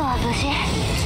実は無事